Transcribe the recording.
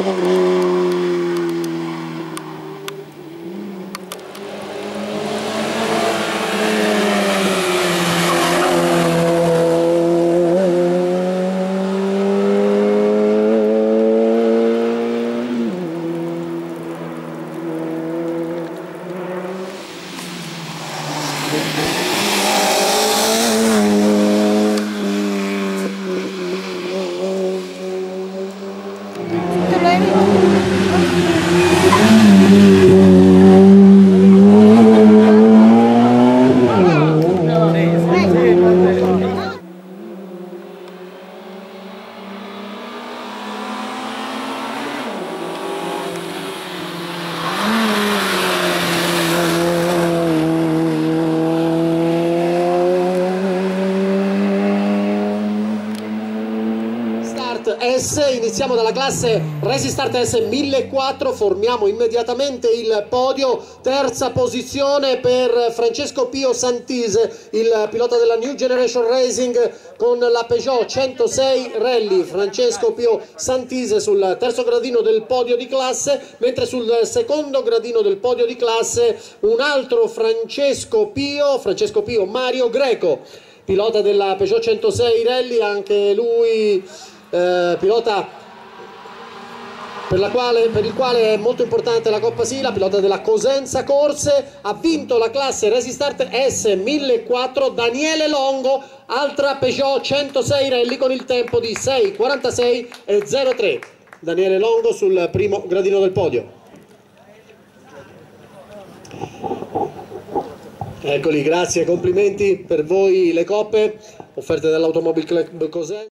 うん。S, iniziamo dalla classe Resistart S 1004, formiamo immediatamente il podio, terza posizione per Francesco Pio Santise, il pilota della New Generation Racing con la Peugeot 106 Rally, Francesco Pio Santise sul terzo gradino del podio di classe, mentre sul secondo gradino del podio di classe un altro Francesco Pio, Francesco Pio Mario Greco pilota della Peugeot 106 Rally, anche lui eh, pilota per, quale, per il quale è molto importante la Coppa Sila, pilota della Cosenza Corse, ha vinto la classe Resistart S 1004 Daniele Longo, altra Peugeot 106 Rally con il tempo di 6.46 e 03. Daniele Longo sul primo gradino del podio. Eccoli, grazie, complimenti per voi le coppe offerte dall'Automobile Club Cosenza.